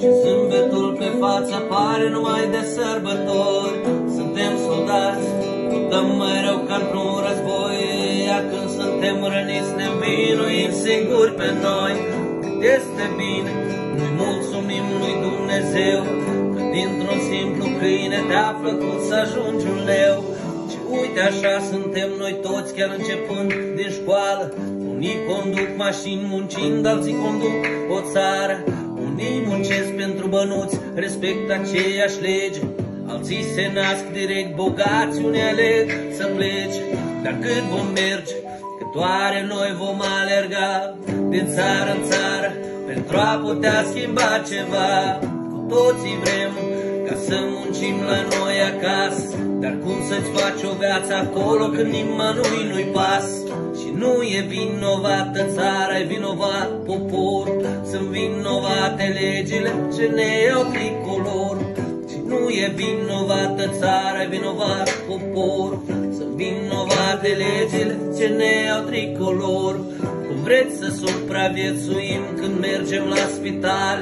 Și zâmbetul pe față pare numai de sărbători. Suntem soldați, luptăm mai rău ca într-un război. Iar când suntem răniți ne învinuim singuri pe noi. Este bine, nu-i mulțumim lui Dumnezeu Că dintr-un simplu câine te-a făcut să ajungi un leu. Și uite așa suntem noi toți chiar începând din școală. Unii conduc mașini muncind, alții conduc o țară. Unii muncesc pentru bănuți, respectă aceeași lege. Alții se nasc direct bogați, unii aleg să plece. Dar cât vom merge, cât doare noi vom alerga din țară în țară pentru a putea schimba ceva. Cu toții vrem ca să muncim la noi acasă, dar cum să-ți faci o viață acolo când nimănui nu-i pas? Și nu e vinovată țara, e vinovat popor, sunt vinovate legile ce ne iau tricolor. Și nu e vinovată țara, e vinovat popor, sunt vinovate legile ce ne iau tricolor. Cum vreți să supraviețuim când mergem la spital,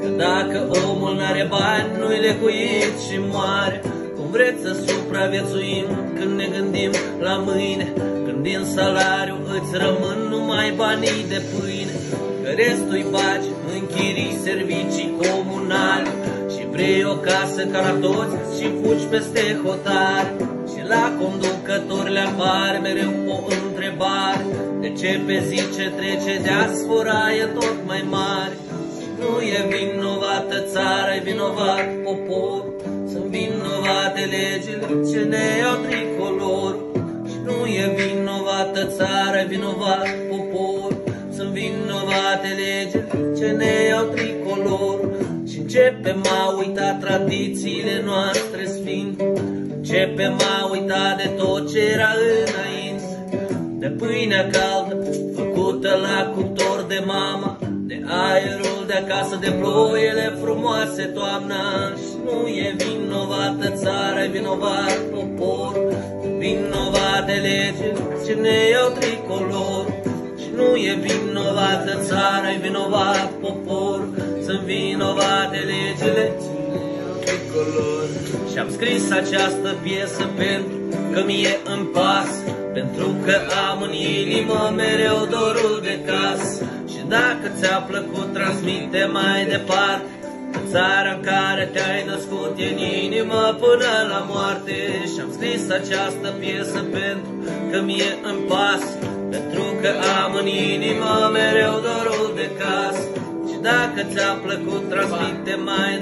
că dacă omul n-are bani, nu-i lecuit și moare. Cum vreți să supraviețuim când ne gândim la mâine, când din salariu îți rămân numai banii de pâine, că restul-i bagi în chirii servicii comunale. Și vrei o casă ca la toți și fugi peste hotare. Și la conducători le apare mereu o întrebare, de ce pe zi ce trece diaspora e tot mai mare? Și nu e vinovată țara, e vinovat popor, sunt vinovate legile ce ne iau vinovată țara, e vinovat popor, sunt vinovate legile ce ne iau tricolor. Și începem a uita tradițiile noastre sfinte, începem a uita de tot ce era înainte, de pâinea caldă făcută la cuptor de mama, de aerul de acasă, de ploile frumoase toamna Și nu e vinovată țara, e vinovat popor Vinovate lege ce ne iau tricolor. Și nu e vinovată țara, e vinovat popor Sunt vinovate legile ce ne iau tricolor. Și am scris această piesă pentru că mie îmi pas Pentru că am în inimă mereu dorul de casă. Dacă ți-a plăcut, transmite mai departe. Că țara în care te-ai născut e în inimă până la moarte. Și-am scris această piesă pentru că mie îmi pas Pentru că am în inimă mereu dorul de casă. Și dacă ți-a plăcut, transmite mai